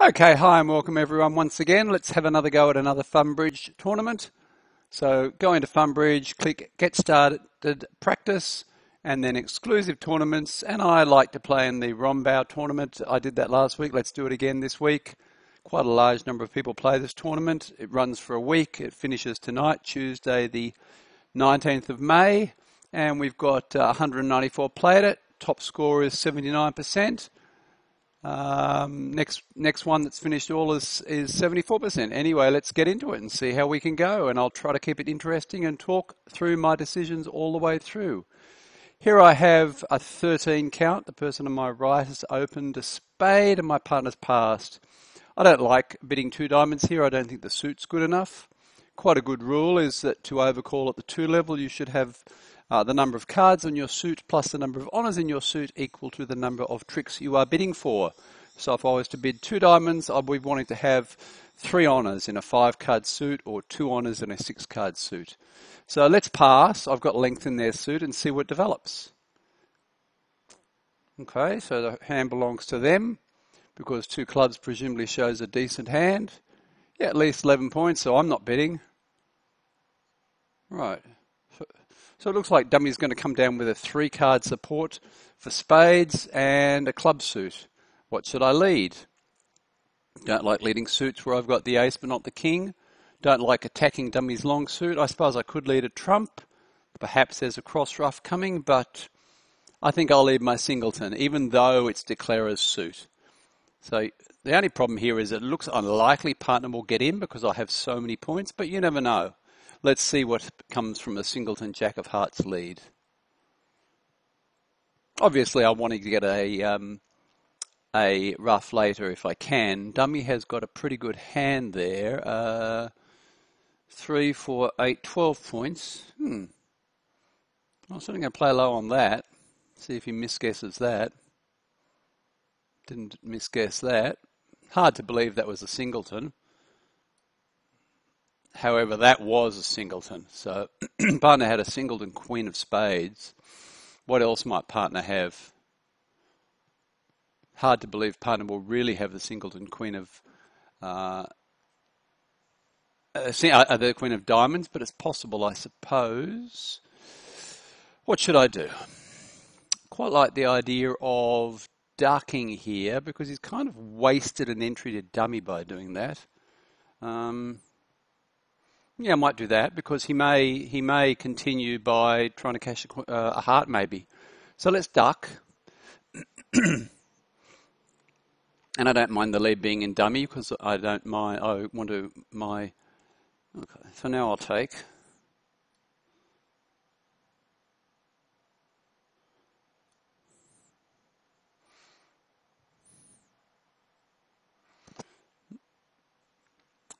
Okay, hi and welcome everyone once again. Let's have another go at another Funbridge tournament. So go into Funbridge, click Get Started Practice, and then Exclusive Tournaments. And I like to play in the Rombau tournament. I did that last week. Let's do it again this week. Quite a large number of people play this tournament. It runs for a week. It finishes tonight, Tuesday the 19th of May. And we've got uh, 194 played it. Top score is 79%. Um, next next one that's finished all is is 74%. Anyway, let's get into it and see how we can go. And I'll try to keep it interesting and talk through my decisions all the way through. Here I have a 13 count. The person on my right has opened a spade and my partner's passed. I don't like bidding two diamonds here. I don't think the suit's good enough. Quite a good rule is that to overcall at the two level, you should have uh, the number of cards on your suit plus the number of honours in your suit equal to the number of tricks you are bidding for. So if I was to bid two diamonds, I'd be wanting to have three honours in a five card suit or two honours in a six card suit. So let's pass. I've got length in their suit and see what develops. Okay, so the hand belongs to them because two clubs presumably shows a decent hand. Yeah, at least 11 points, so I'm not bidding. Right. So it looks like Dummy's going to come down with a three card support for spades and a club suit. What should I lead? Don't like leading suits where I've got the ace but not the king. Don't like attacking Dummy's long suit. I suppose I could lead a trump. Perhaps there's a cross ruff coming, but I think I'll lead my singleton, even though it's declarer's suit. So the only problem here is it looks unlikely partner will get in because I have so many points, but you never know. Let's see what comes from a singleton jack of hearts lead. Obviously, I'm wanting to get a um, a ruff later if I can. Dummy has got a pretty good hand there. Uh, three, four, eight, twelve points. Hmm. I'm certainly going to play low on that. See if he misguesses that. Didn't misguess that. Hard to believe that was a singleton. However, that was a singleton. So partner had a singleton queen of spades. What else might partner have? Hard to believe partner will really have the singleton queen of uh, uh, uh, the queen of diamonds, but it's possible, I suppose. What should I do? Quite like the idea of ducking here because he's kind of wasted an entry to dummy by doing that. Um, yeah, I might do that because he may he may continue by trying to cash a, uh, a heart maybe. So let's duck. and I don't mind the lead being in dummy because I don't mind. I want to my. Okay, so now I'll take.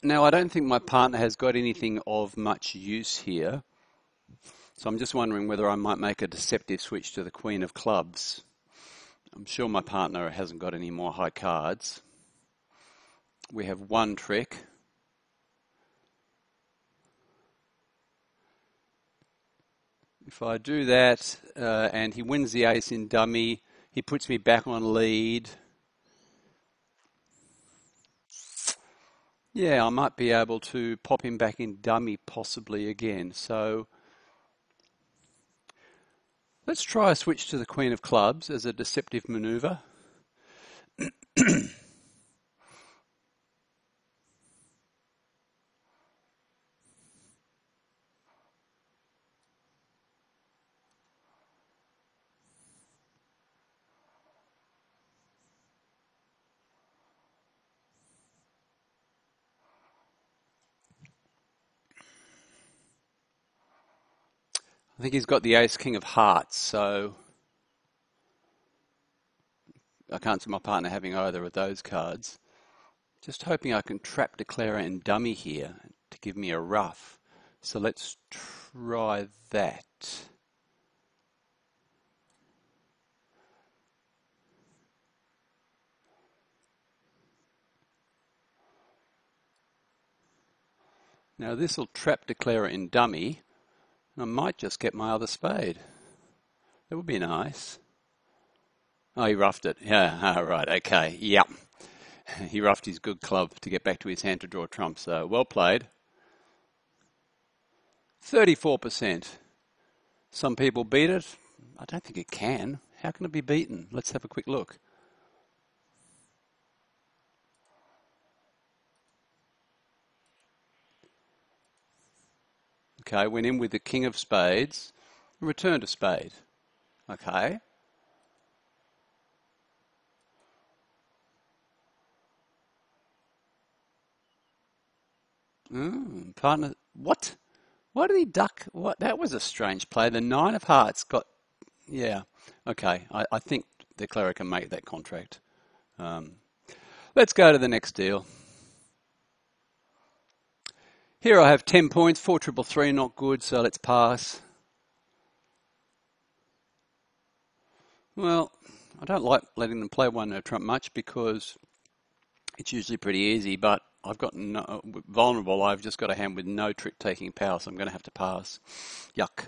Now, I don't think my partner has got anything of much use here. So I'm just wondering whether I might make a deceptive switch to the Queen of Clubs. I'm sure my partner hasn't got any more high cards. We have one trick. If I do that uh, and he wins the ace in dummy, he puts me back on lead. Yeah, I might be able to pop him back in dummy possibly again. So let's try a switch to the Queen of Clubs as a deceptive maneuver. I think he's got the ace king of hearts, so I can't see my partner having either of those cards. Just hoping I can trap declarer and dummy here to give me a ruff. So let's try that. Now this will trap declarer in dummy. I might just get my other spade. That would be nice. Oh, he ruffed it. Yeah, all right, okay, yep. he ruffed his good club to get back to his hand to draw trump. So well played. 34%. Some people beat it. I don't think it can. How can it be beaten? Let's have a quick look. Okay, went in with the king of spades, and returned a spade. Okay. Mm, partner, what? Why did he duck? What? That was a strange play. The nine of hearts got, yeah. Okay, I, I think Declarer can make that contract. Um, let's go to the next deal. Here I have 10 points, 4 triple three, not good, so let's pass. Well, I don't like letting them play one no trump much because it's usually pretty easy, but I've got no, vulnerable, I've just got a hand with no trick taking power, so I'm going to have to pass. Yuck.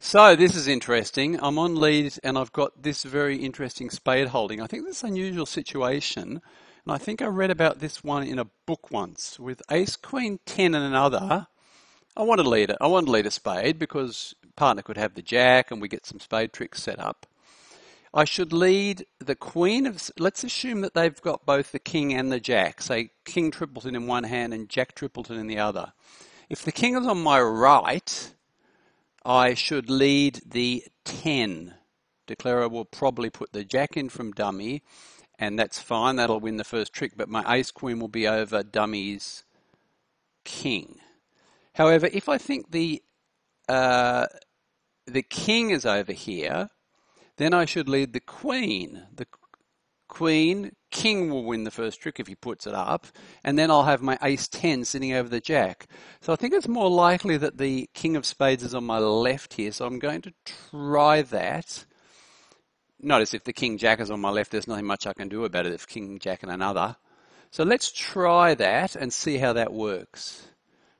So this is interesting. I'm on lead and I've got this very interesting spade holding. I think this unusual situation. And I think I read about this one in a book once with ace, queen, 10 and another. I want to lead it. I want to lead a spade because partner could have the jack and we get some spade tricks set up. I should lead the queen of, let's assume that they've got both the king and the jack, say king tripleton in one hand and jack tripleton in the other. If the king is on my right, I should lead the 10. Declarer will probably put the jack in from dummy, and that's fine. That'll win the first trick, but my ace queen will be over dummy's king. However, if I think the uh, the king is over here, then I should lead the queen. The queen, king will win the first trick if he puts it up, and then I'll have my ace 10 sitting over the jack. So I think it's more likely that the king of spades is on my left here, so I'm going to try that. Notice if the king jack is on my left, there's nothing much I can do about it if king jack and another. So let's try that and see how that works,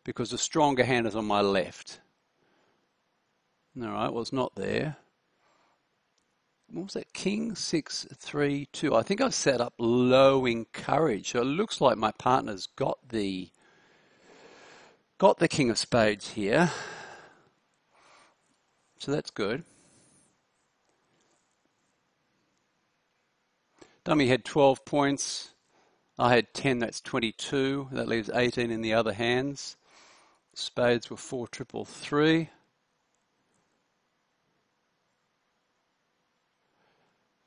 because the stronger hand is on my left. All right, well, it's not there what was that? King six three two. I think I've set up low encourage. So it looks like my partner's got the got the king of spades here. So that's good. Dummy had 12 points. I had 10, that's 22. That leaves 18 in the other hands. Spades were 4 triple three.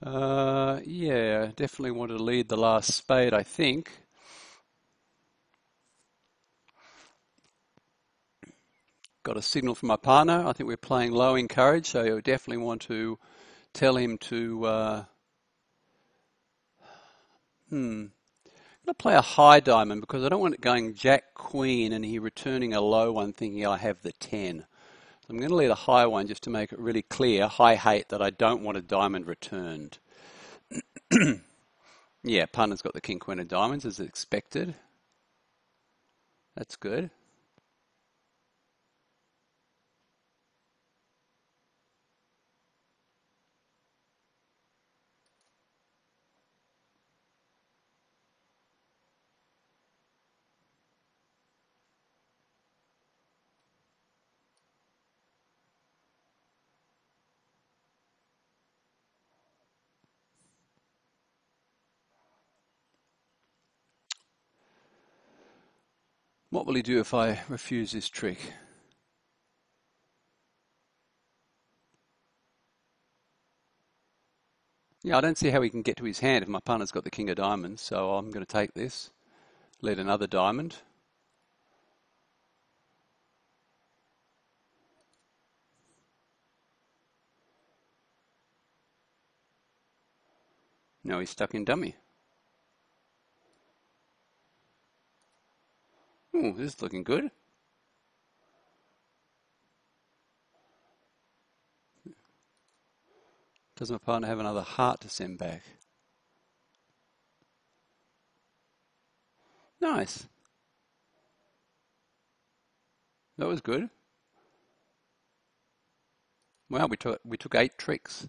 Uh, yeah, definitely want to lead the last spade, I think. Got a signal from my partner. I think we're playing low encourage, so I definitely want to tell him to. Uh, hmm. I'm going to play a high diamond because I don't want it going jack queen and he returning a low one thinking I have the 10. I'm going to lead a high one just to make it really clear, high hate, that I don't want a diamond returned. yeah, partner's got the king, queen of diamonds as expected. That's good. What will he do if I refuse this trick? Yeah, I don't see how he can get to his hand if my partner's got the king of diamonds, so I'm going to take this, lead another diamond. Now he's stuck in dummy. Ooh, this is looking good. Does my partner have another heart to send back? Nice. That was good. Wow, we took we took eight tricks.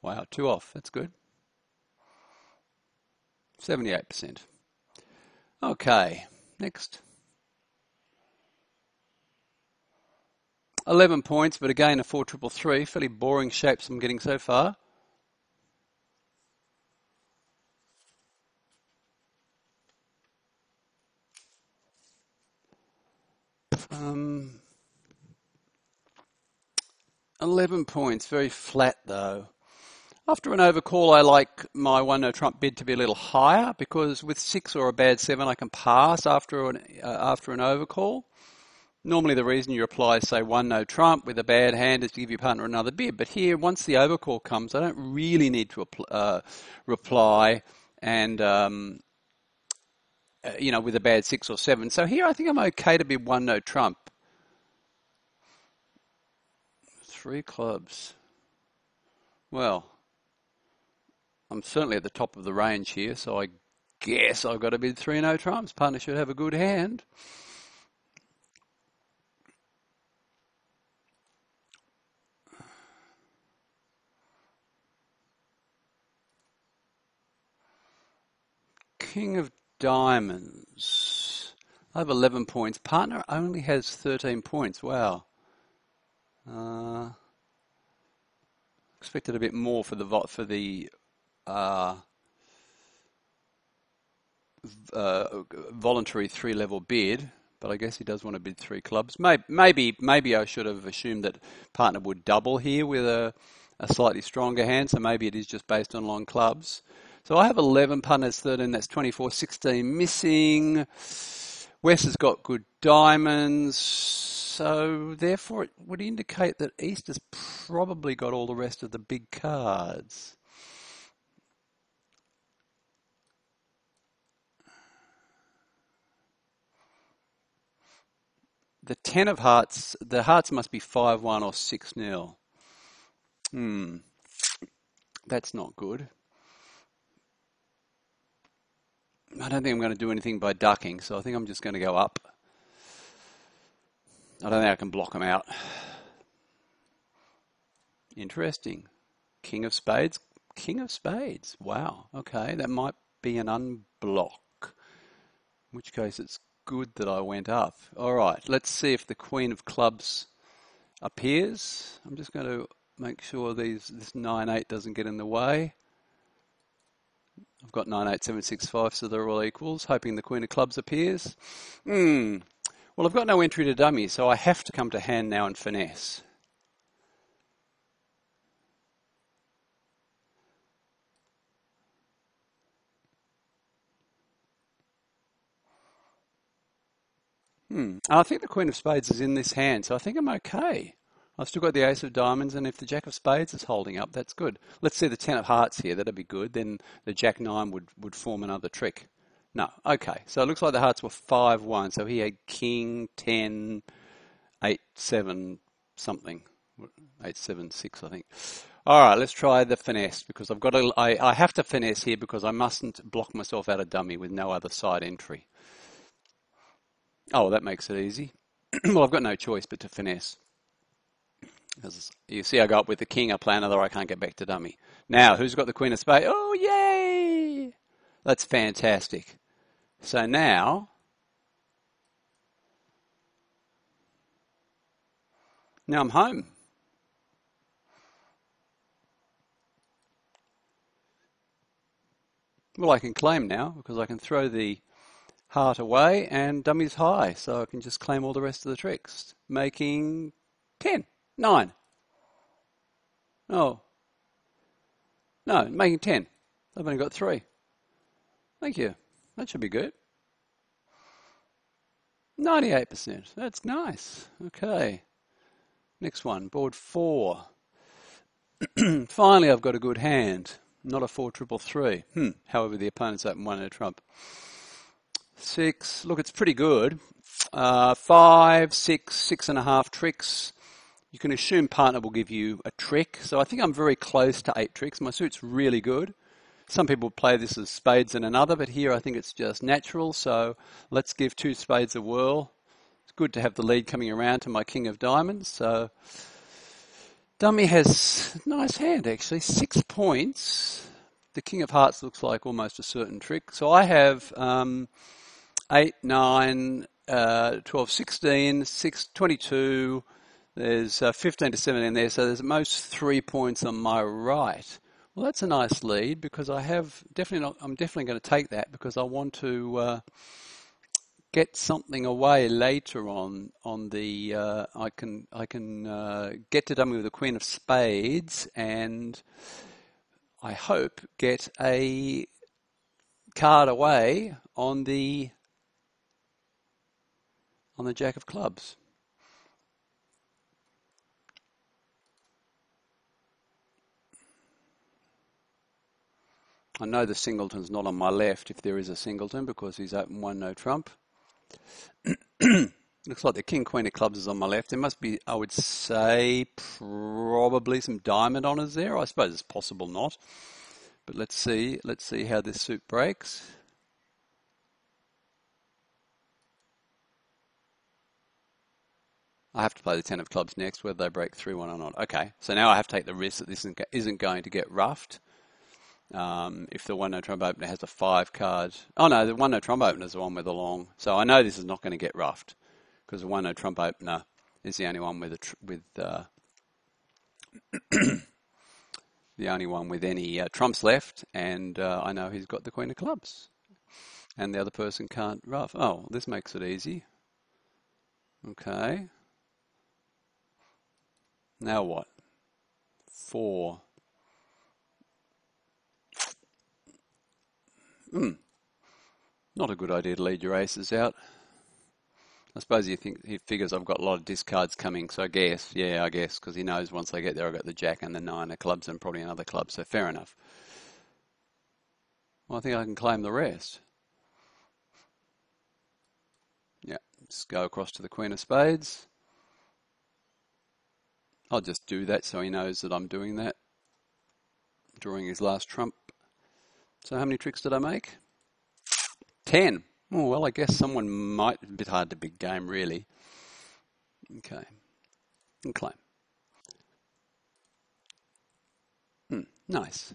Wow, two off. That's good. 78%. Okay, next. 11 points, but again a 4 triple three. Fairly boring shapes I'm getting so far. Um, 11 points, very flat though. After an overcall, I like my one no trump bid to be a little higher because with six or a bad seven, I can pass after an uh, after an overcall. Normally, the reason you apply, say, one no trump with a bad hand is to give your partner another bid. But here, once the overcall comes, I don't really need to uh, reply and um, uh, you know with a bad six or seven. So here, I think I'm okay to be one no trump. Three clubs. Well, I'm certainly at the top of the range here, so I guess I've got to bid 3 no trumps. Partner should have a good hand. King of Diamonds. I have 11 points. Partner only has 13 points. Wow. Uh, expected a bit more for the for the uh, voluntary three level bid, but I guess he does want to bid three clubs. Maybe, maybe, maybe I should have assumed that partner would double here with a, a slightly stronger hand, so maybe it is just based on long clubs. So I have 11, partner's 13, that's 24, 16 missing. West has got good diamonds, so therefore it would indicate that East has probably got all the rest of the big cards. The ten of hearts, the hearts must be five one or six nil. Hmm, that's not good. I don't think I'm going to do anything by ducking, so I think I'm just going to go up. I don't think I can block them out. Interesting. King of Spades. King of Spades. Wow. Okay, that might be an unblock. In which case it's good that I went up. All right, let's see if the Queen of Clubs appears. I'm just going to make sure these this 9-8 doesn't get in the way. I've got 98765, so they're all equals, hoping the Queen of Clubs appears. Hmm. Well, I've got no entry to dummy, so I have to come to hand now and finesse. Hmm. I think the Queen of Spades is in this hand, so I think I'm okay. I've still got the Ace of Diamonds, and if the Jack of Spades is holding up, that's good. Let's see the Ten of Hearts here. That'd be good. Then the Jack Nine would, would form another trick. No, okay. So it looks like the hearts were 5 1. So he had King, 10, 8, 7, something. 8, 7, 6, I think. All right, let's try the finesse because I've got to, I, I have to finesse here because I mustn't block myself out of dummy with no other side entry. Oh, that makes it easy. well, I've got no choice but to finesse. As you see, I go up with the king. I play another. I can't get back to dummy. Now, who's got the queen of spades? Oh, yay! That's fantastic. So now, now I'm home. Well, I can claim now because I can throw the heart away and dummies high. So I can just claim all the rest of the tricks, making 10, 9. Oh. No, making 10. I've only got 3. Thank you. That should be good. 98%. That's nice. Okay. Next one, board 4. Finally, I've got a good hand. Not a 4 triple three. Hmm. However, the opponent's open one a trump six. Look, it's pretty good. Uh, five, six, six and a half tricks. You can assume partner will give you a trick. So I think I'm very close to eight tricks. My suit's really good. Some people play this as spades and another, but here I think it's just natural. So let's give two spades a whirl. It's good to have the lead coming around to my king of diamonds. So dummy has nice hand actually, six points. the king of hearts looks like almost a certain trick. So I have um, 8, 9, uh, 12, 16, 6, 22, there's uh, 15 to 17 there, so there's at most three points on my right. Well, that's a nice lead because I have definitely not, I'm definitely going to take that because I want to uh, get something away later on on the uh, I can I can uh, get to dummy with the Queen of Spades and I hope get a card away on the on the Jack of Clubs. I know the singleton's not on my left if there is a singleton because he's open one no trump. Looks like the king queen of clubs is on my left. There must be, I would say, probably some diamond honors there. I suppose it's possible not. But let's see. Let's see how this suit breaks. I have to play the 10 of clubs next, whether they break 3-1 or not. Okay, so now I have to take the risk that this isn't going to get ruffed. Um, if the one no trump opener has a five card, oh no, the one no trump opener is the one with the long. So I know this is not going to get ruffed because the one no trump opener is the only one with a with uh, the only one with any uh, trumps left, and uh, I know he's got the queen of clubs, and the other person can't ruff. Oh, this makes it easy. Okay. Now what? Four. Hmm. Not a good idea to lead your aces out. I suppose he think he figures I've got a lot of discards coming, so I guess, yeah, I guess, because he knows once I get there I've got the jack and the nine of clubs and probably another club, so fair enough. Well, I think I can claim the rest. Yeah, just go across to the queen of spades. I'll just do that so he knows that I'm doing that. Drawing his last trump. So how many tricks did I make? Ten. Oh, well, I guess someone might, a bit hard to big game really. Okay. And claim. Hmm, nice.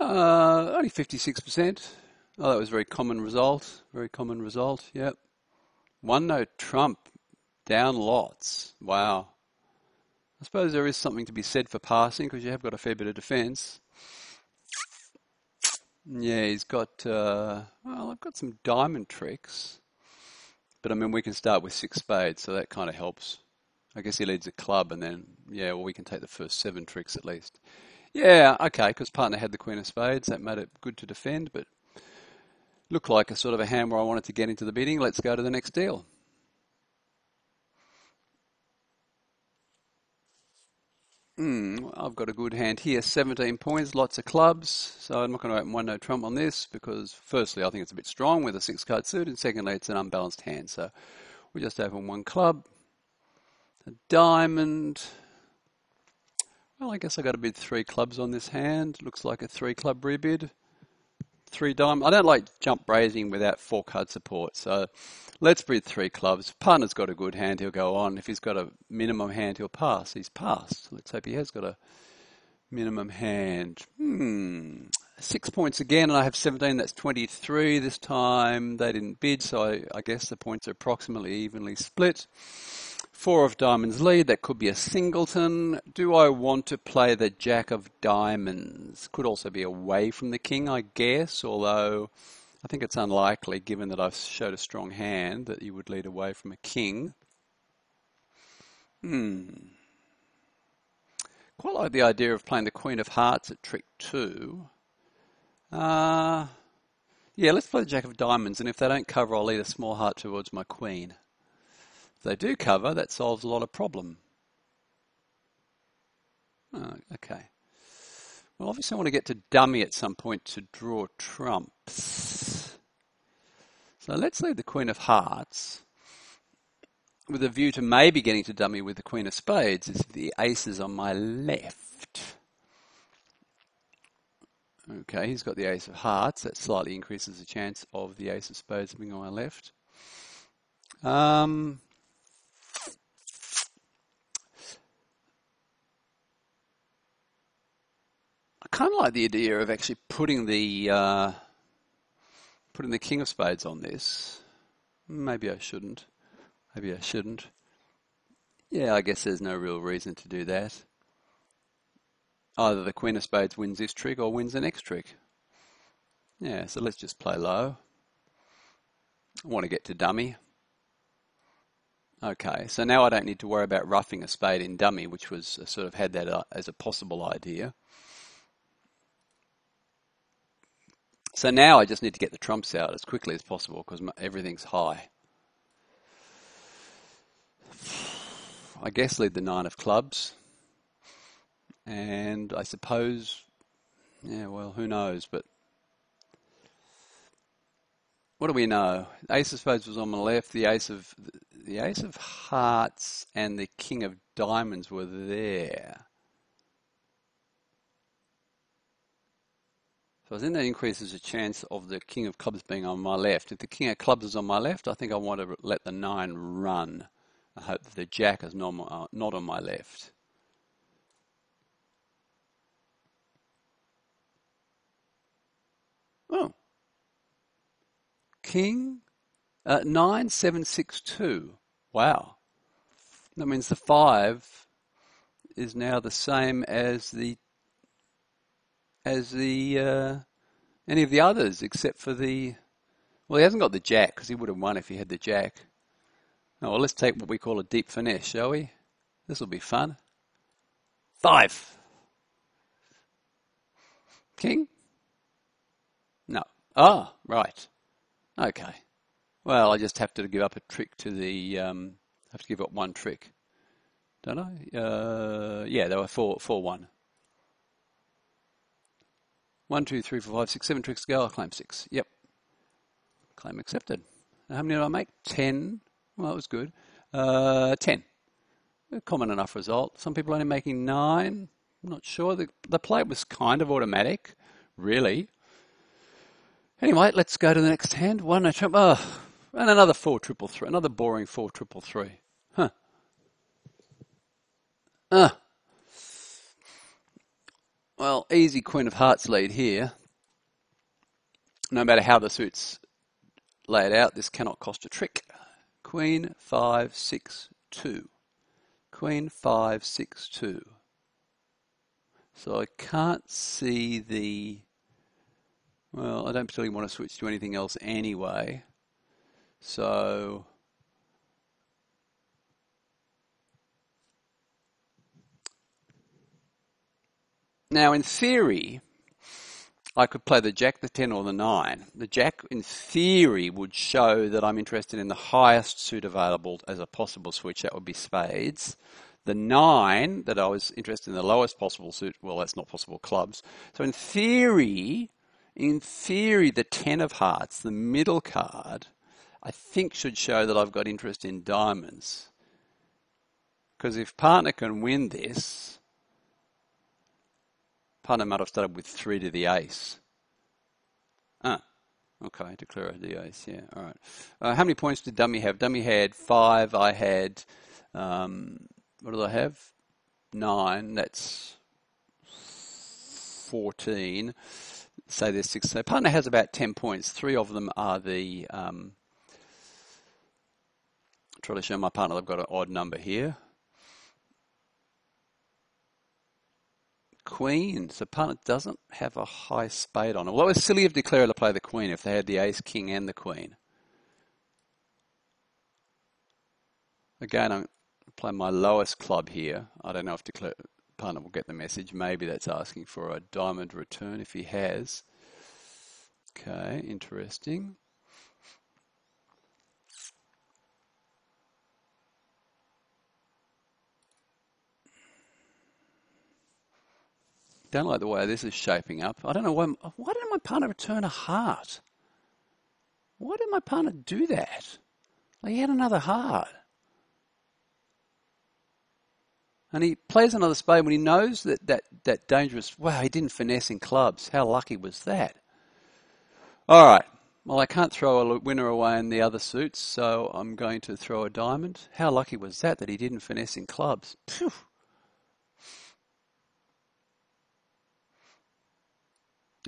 Uh, only 56%. Oh, that was a very common result. Very common result, yep. One no trump. Down lots. Wow. I suppose there is something to be said for passing because you have got a fair bit of defence. Yeah, he's got, uh, well, I've got some diamond tricks. But I mean, we can start with six spades, so that kind of helps. I guess he leads a club, and then, yeah, well, we can take the first seven tricks at least. Yeah, okay, because partner had the queen of spades. That made it good to defend, but looked like a sort of a hand where I wanted to get into the bidding. Let's go to the next deal. Mm, I've got a good hand here, 17 points, lots of clubs, so I'm not going to open one no trump on this because firstly I think it's a bit strong with a six card suit and secondly it's an unbalanced hand. So we just open one club, a diamond. Well, I guess I got to bid three clubs on this hand. Looks like a three club rebid three diamond. I don't like jump raising without four card support. So let's bid three clubs. Partner's got a good hand, he'll go on. If he's got a minimum hand, he'll pass. He's passed. Let's hope he has got a minimum hand. Hmm. Six points again, and I have 17. That's 23 this time. They didn't bid, so I, I guess the points are approximately evenly split. Four of diamonds lead, that could be a singleton. Do I want to play the jack of diamonds? Could also be away from the king, I guess, although I think it's unlikely, given that I've showed a strong hand, that you would lead away from a king. Hmm. Quite like the idea of playing the queen of hearts at trick two. Uh, yeah, let's play the jack of diamonds, and if they don't cover, I'll lead a small heart towards my queen they do cover, that solves a lot of problem. Oh, okay. Well, obviously I want to get to dummy at some point to draw trumps. So let's leave the Queen of Hearts with a view to maybe getting to dummy with the Queen of Spades is the ace is on my left. Okay, he's got the Ace of Hearts. That slightly increases the chance of the Ace of Spades being on my left. Um, kind of like the idea of actually putting the uh, putting the king of spades on this. Maybe I shouldn't. Maybe I shouldn't. Yeah, I guess there's no real reason to do that. Either the queen of spades wins this trick or wins the next trick. Yeah, so let's just play low. I want to get to dummy. Okay, so now I don't need to worry about ruffing a spade in dummy, which was uh, sort of had that uh, as a possible idea. So now I just need to get the trumps out as quickly as possible because everything's high. I guess lead the nine of clubs. And I suppose, yeah, well, who knows, but what do we know? Ace of spades was on my left. The ace of the ace of hearts and the king of diamonds were there. So I think that increases the chance of the king of clubs being on my left. If the king of clubs is on my left, I think I want to let the nine run. I hope that the jack is not, uh, not on my left. Oh. King uh, 9762. Wow. That means the 5 is now the same as the as the uh, any of the others except for the well he hasn't got the jack because he would have won if he had the jack. Oh, well, let's take what we call a deep finesse, shall we? This will be fun. Five. King? No. Ah, right. Okay. Well, I just have to give up a trick to the. Um, have to give up one trick, don't I? Uh, yeah, there were four, four one. One, two, three, four, five, six, seven tricks to go. I'll claim six. Yep. Claim accepted. How many did I make? Ten. Well, that was good. Uh, ten. A common enough result. Some people only making nine. I'm not sure. The, the play was kind of automatic, really. Anyway, let's go to the next hand. One, oh, and another four triple three, another boring four triple three. Huh. Ah. Well, easy Queen of Hearts lead here. No matter how the suit's laid out, this cannot cost a trick. Queen five six two. Queen five six two. So I can't see the. Well, I don't particularly want to switch to anything else anyway. So now in theory, I could play the jack, the 10 or the 9. The jack in theory would show that I'm interested in the highest suit available as a possible switch, that would be spades. The 9 that I was interested in the lowest possible suit, well that's not possible, clubs. So in theory, in theory the 10 of hearts, the middle card, I think should show that I've got interest in diamonds. Because if partner can win this, partner might have started with three to the ace. Ah, okay, declare the ace, yeah, all right. Uh, how many points did dummy have? Dummy had five, I had, um, what did I have? Nine, that's 14. Say there's six. So partner has about 10 points. Three of them are the um, try to show my partner I've got an odd number here. Queen. So partner doesn't have a high spade on it. Well, it was silly of declarer to play the queen if they had the ace, king, and the queen. Again, I'm playing my lowest club here. I don't know if partner will get the message. Maybe that's asking for a diamond return if he has. Okay, interesting. Don't like the way this is shaping up. I don't know why. Why did my partner return a heart? Why did my partner do that? Like he had another heart. And he plays another spade when he knows that, that, that dangerous. Wow, he didn't finesse in clubs. How lucky was that? All right. Well, I can't throw a winner away in the other suits, so I'm going to throw a diamond. How lucky was that that he didn't finesse in clubs? Phew.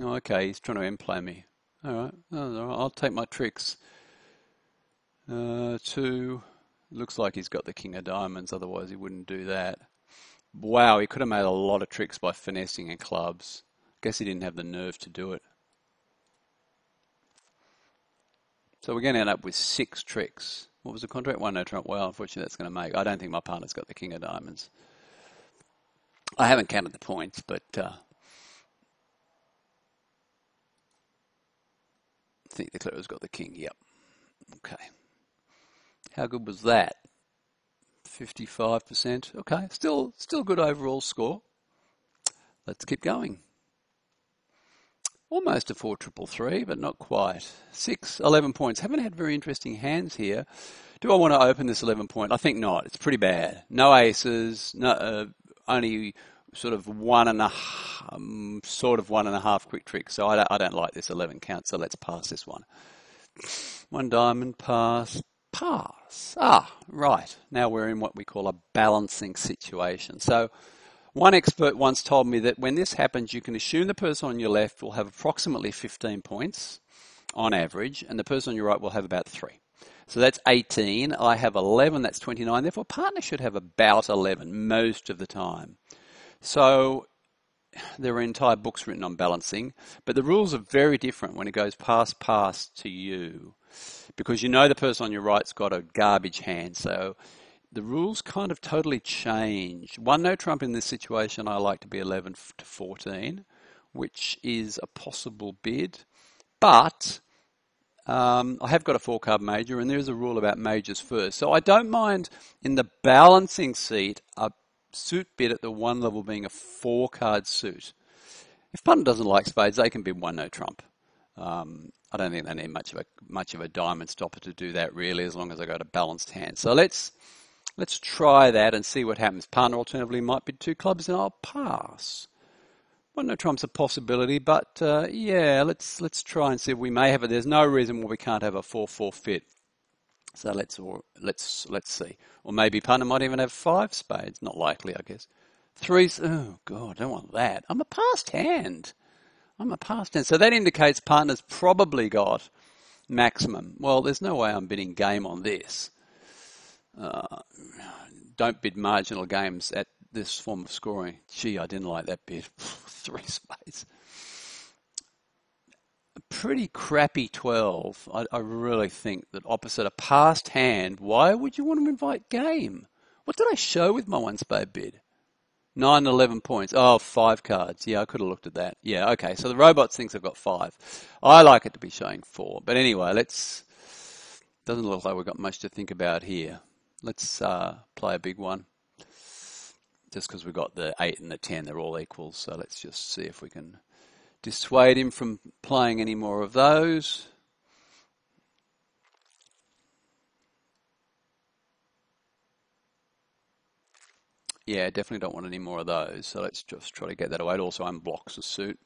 Oh, okay, he's trying to end play me. All right, I'll take my tricks. Uh, two. Looks like he's got the king of diamonds, otherwise he wouldn't do that. Wow, he could have made a lot of tricks by finessing and clubs. Guess he didn't have the nerve to do it. So we're going to end up with six tricks. What was the contract? One no trump. Well, unfortunately, that's going to make. I don't think my partner's got the king of diamonds. I haven't counted the points, but uh, think declarer's got the king. Yep. Okay. How good was that? 55%. Okay, still still good overall score. Let's keep going. Almost a 4 triple three, but not quite. 6, 11 points. Haven't had very interesting hands here. Do I want to open this 11 point? I think not. It's pretty bad. No aces, no, uh, only sort of one and a um, sort of one and a half quick tricks. So I don't, I don't like this 11 count. So let's pass this one. One diamond pass, pass. Ah, right. Now we're in what we call a balancing situation. So one expert once told me that when this happens, you can assume the person on your left will have approximately 15 points on average, and the person on your right will have about three. So that's 18. I have 11, that's 29. Therefore, partner should have about 11 most of the time. So there are entire books written on balancing, but the rules are very different when it goes pass pass to you because you know the person on your right's got a garbage hand. So the rules kind of totally change. One no trump in this situation, I like to be 11 to 14, which is a possible bid. But um, I have got a four card major, and there's a rule about majors first. So I don't mind in the balancing seat a suit bid at the one level being a four card suit. If Putnam doesn't like spades, they can bid one no trump. Um, I don't think they need much of a much of a diamond stopper to do that really, as long as I got a balanced hand. So let's let's try that and see what happens. Partner alternatively might be two clubs, and I'll pass. One no trump's a possibility, but uh, yeah, let's let's try and see if we may have it. There's no reason why we can't have a four-four fit. So let's or let's let's see. Or maybe partner might even have five spades. Not likely, I guess. Threes. Oh God, I don't want that. I'm a passed hand. I'm a past hand. So that indicates partner's probably got maximum. Well, there's no way I'm bidding game on this. Uh, don't bid marginal games at this form of scoring. Gee, I didn't like that bid. Three spades. Pretty crappy 12. I, I really think that opposite a passed hand, why would you want to invite game? What did I show with my one spade bid? 9 11 points. Oh, five cards. Yeah, I could have looked at that. Yeah, okay. So the robots thinks I've got five. I like it to be showing four. But anyway, let's. Doesn't look like we've got much to think about here. Let's uh, play a big one. Just because we've got the 8 and the 10, they're all equal. So let's just see if we can dissuade him from playing any more of those. Yeah, definitely don't want any more of those. So let's just try to get that away. It also unblocks the suit.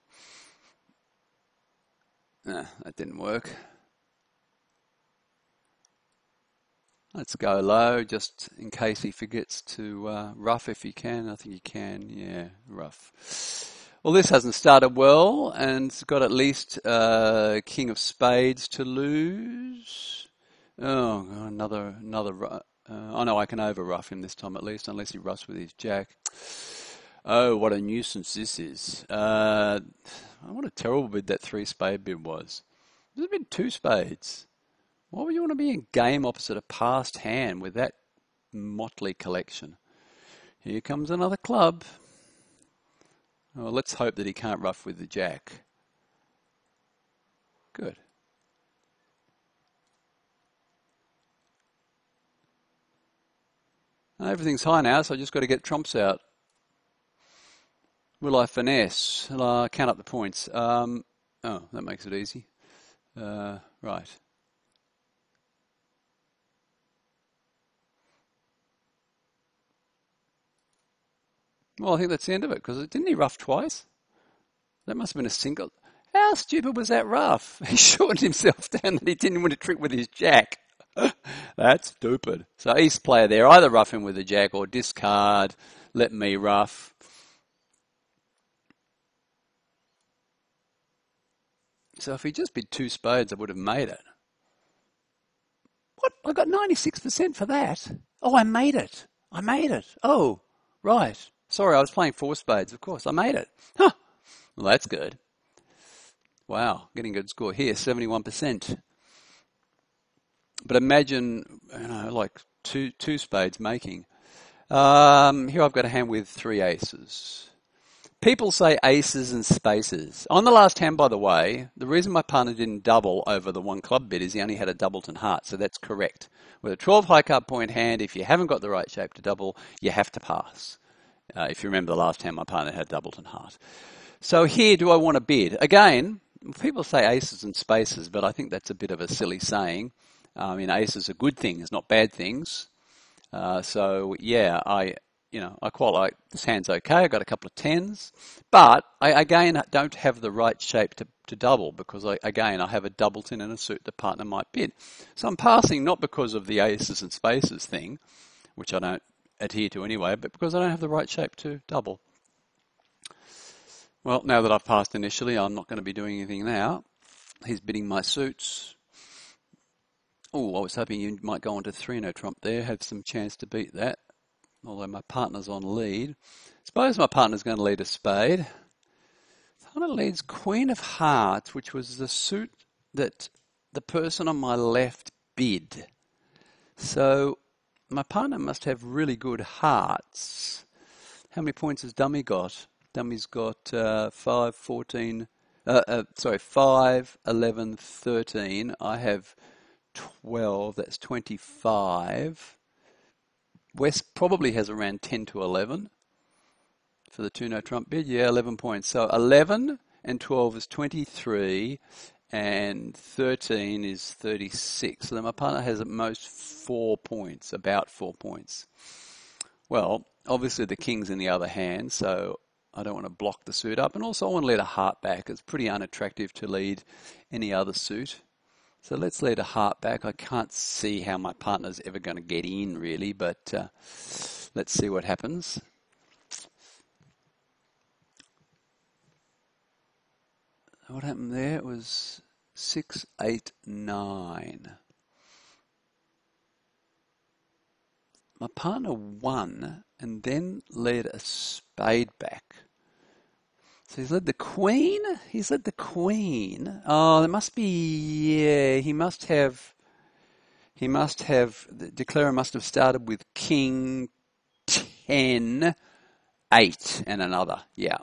Nah, that didn't work. Let's go low, just in case he forgets to uh, ruff if he can. I think he can. Yeah, ruff. Well, this hasn't started well, and it's got at least uh, King of Spades to lose. Oh, another another uh, oh no, I can over ruff him this time at least, unless he ruffs with his jack. Oh, what a nuisance this is. Uh, what a terrible bid that three spade bid was. Has been two spades. Why would you want to be in game opposite a passed hand with that motley collection? Here comes another club. Well, let's hope that he can't ruff with the jack. Good. Everything's high now, so I just got to get trumps out. Will I finesse? Will I count up the points? Um, oh, that makes it easy. Uh, right. Well, I think that's the end of it, because didn't he ruff twice? That must have been a single. How stupid was that ruff? He shortened himself down that he didn't want to trick with his jack. That's stupid. So East player there, either ruff him with a jack or discard, let me ruff. So if he just bid two spades, I would have made it. What? I got 96% for that. Oh, I made it. I made it. Oh, right. Sorry, I was playing four spades. Of course, I made it. Huh. Well, that's good. Wow, getting a good score here, 71%. But imagine, you know, like two two spades making. Um, here I've got a hand with three aces. People say aces and spaces. On the last hand, by the way, the reason my partner didn't double over the one club bid is he only had a doubleton heart, so that's correct. With a 12 high card point hand, if you haven't got the right shape to double, you have to pass. Uh, if you remember the last time my partner had doubleton heart. So here, do I want to bid? Again, people say aces and spaces, but I think that's a bit of a silly saying. I mean, aces are good things, not bad things. Uh, so yeah, I you know I quite like this hand's okay. I got a couple of tens, but I again don't have the right shape to, to double because I, again I have a doubleton and a suit the partner might bid. So I'm passing not because of the aces and spaces thing, which I don't adhere to anyway, but because I don't have the right shape to double. Well, now that I've passed initially, I'm not going to be doing anything now. He's bidding my suits. Oh, I was hoping you might go on to 3 no trump there, have some chance to beat that. Although my partner's on lead. Suppose my partner's going to lead a spade. Partner leads Queen of Hearts, which was the suit that the person on my left bid. So my partner must have really good hearts. How many points has Dummy got? Dummy's got uh, 5, 14, uh, uh, sorry, 5, 11, 13. I have 12, that's 25. West probably has around 10 to 11 for the two no trump bid. Yeah, 11 points. So 11 and 12 is 23 and 13 is 36. So then my partner has at most four points, about four points. Well, obviously the king's in the other hand, so I don't want to block the suit up. And also I want to lead a heart back. It's pretty unattractive to lead any other suit. So let's lead a heart back. I can't see how my partner's ever going to get in really, but uh, let's see what happens. What happened there? It was six, eight, nine. My partner won and then led a spade back. So he's led the Queen? He's led the Queen. Oh, there must be, yeah, he must have, he must have, the declarer must have started with King 10, 8, and another. Yeah.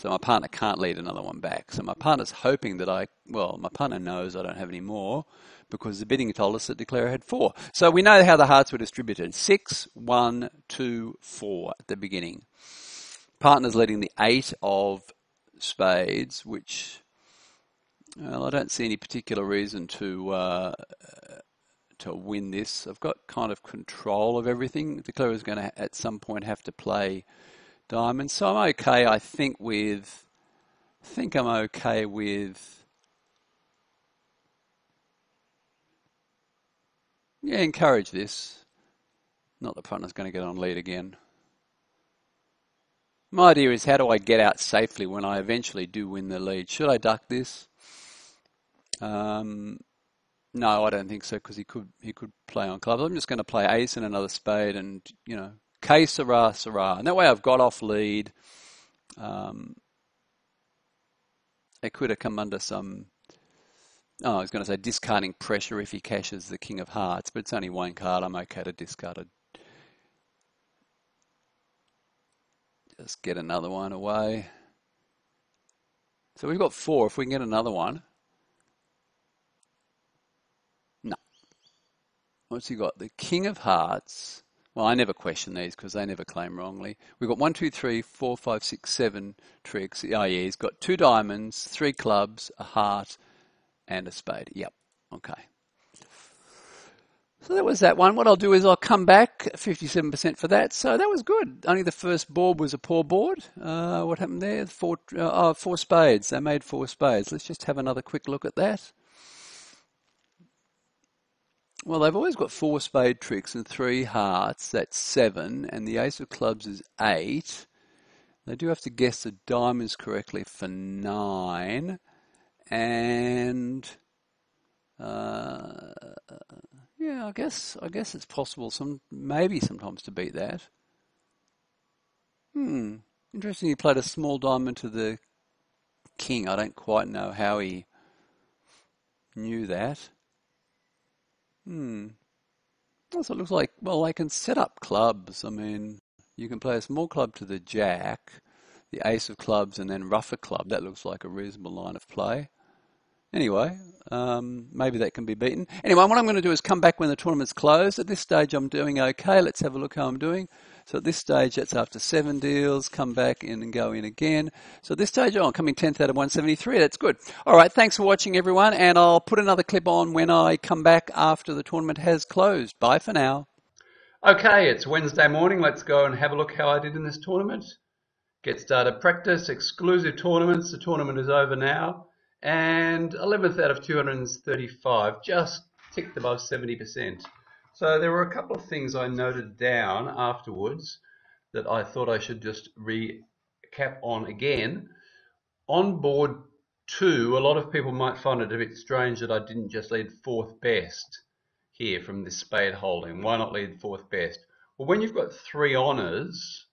So my partner can't lead another one back. So my partner's hoping that I, well, my partner knows I don't have any more because the bidding told us that declarer had four. So we know how the hearts were distributed. Six, one, two, four at the beginning. Partner's leading the eight of spades, which well, I don't see any particular reason to uh, to win this. I've got kind of control of everything. Declarer is going to at some point have to play diamonds, so I'm okay. I think with I think I'm okay with yeah. Encourage this. Not the partner's going to get on lead again. My idea is how do I get out safely when I eventually do win the lead? Should I duck this? Um, no, I don't think so because he could he could play on clubs. I'm just going to play ace and another spade and you know K Sarah Sarah. And that way I've got off lead. Um, it could have come under some. Oh, I was going to say discarding pressure if he cashes the King of Hearts, but it's only one card. I'm okay to discard it. Just get another one away. So we've got four. If we can get another one. No. What's he got? The King of Hearts. Well, I never question these because they never claim wrongly. We've got one, two, three, four, five, six, seven tricks. Oh, yeah, he's got two diamonds, three clubs, a heart, and a spade. Yep. Okay. So that was that one. What I'll do is I'll come back 57% for that. So that was good. Only the first board was a poor board. Uh, what happened there? Four, uh, oh, four spades. They made four spades. Let's just have another quick look at that. Well, they've always got four spade tricks and three hearts. That's seven. And the ace of clubs is eight. They do have to guess the diamonds correctly for nine. and uh, yeah, I guess I guess it's possible some maybe sometimes to beat that. Hmm. Interesting. He played a small diamond to the king. I don't quite know how he knew that. Hmm. Also, it looks like well, they can set up clubs. I mean, you can play a small club to the jack, the ace of clubs, and then ruff a club. That looks like a reasonable line of play. Anyway, um, maybe that can be beaten. Anyway, what I'm going to do is come back when the tournament's closed. At this stage, I'm doing okay. Let's have a look how I'm doing. So at this stage, that's after seven deals. Come back in and go in again. So at this stage, oh, I'm coming 10th out of 173. That's good. All right, thanks for watching, everyone. And I'll put another clip on when I come back after the tournament has closed. Bye for now. Okay, it's Wednesday morning. Let's go and have a look how I did in this tournament. Get started practice, exclusive tournaments. The tournament is over now and 11th out of 235, just ticked above 70%. So there were a couple of things I noted down afterwards that I thought I should just recap on again. On board two, a lot of people might find it a bit strange that I didn't just lead fourth best here from this spade holding. Why not lead fourth best? Well, when you've got three honours,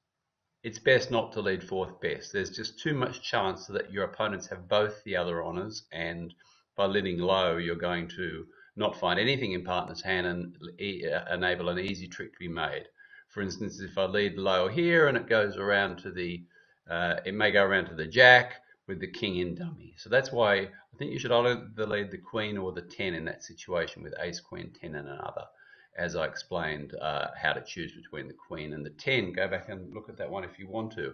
it's best not to lead fourth best. There's just too much chance that your opponents have both the other honours, and by leading low, you're going to not find anything in partner's hand and uh, enable an easy trick to be made. For instance, if I lead low here and it goes around to the, uh, it may go around to the jack with the king in dummy. So that's why I think you should either lead the queen or the 10 in that situation with ace, queen, 10 and another as I explained uh, how to choose between the Queen and the 10. Go back and look at that one if you want to.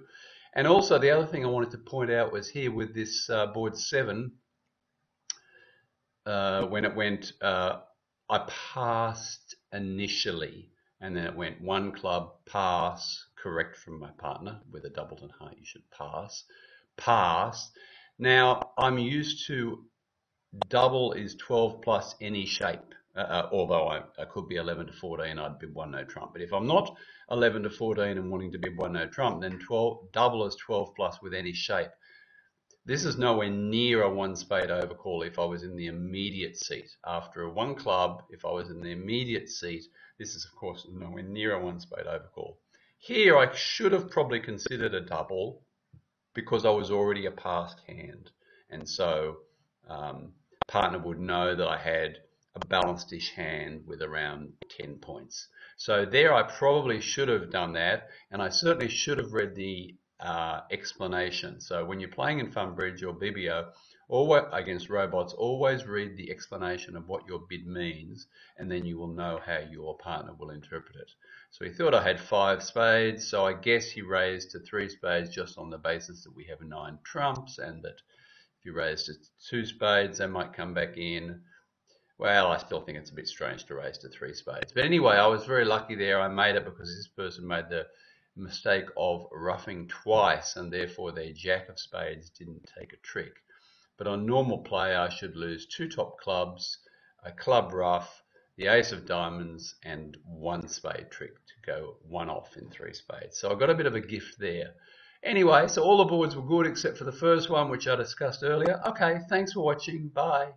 And also the other thing I wanted to point out was here with this uh, board 7, uh, when it went, uh, I passed initially and then it went one club, pass, correct from my partner with a doubleton heart, you should pass, pass. Now I'm used to double is 12 plus any shape. Uh, uh, although I, I, could be 11 to 14, I'd bid one no trump. But if I'm not 11 to 14 and wanting to bid one no trump, then 12 double is 12 plus with any shape. This is nowhere near a one spade overcall if I was in the immediate seat. After a one club, if I was in the immediate seat, this is of course nowhere near a one spade overcall. Here I should have probably considered a double because I was already a passed hand. And so um, partner would know that I had a balanced-ish hand with around 10 points. So there I probably should have done that, and I certainly should have read the uh, explanation. So when you're playing in Funbridge or BBO always, against robots, always read the explanation of what your bid means, and then you will know how your partner will interpret it. So he thought I had five spades, so I guess he raised to three spades just on the basis that we have nine trumps, and that if you raise to two spades, they might come back in. Well, I still think it's a bit strange to raise to three spades. But anyway, I was very lucky there. I made it because this person made the mistake of ruffing twice and therefore their jack of spades didn't take a trick. But on normal play, I should lose two top clubs, a club ruff, the ace of diamonds, and one spade trick to go one off in three spades. So I got a bit of a gift there. Anyway, so all the boards were good except for the first one, which I discussed earlier. Okay, thanks for watching. Bye.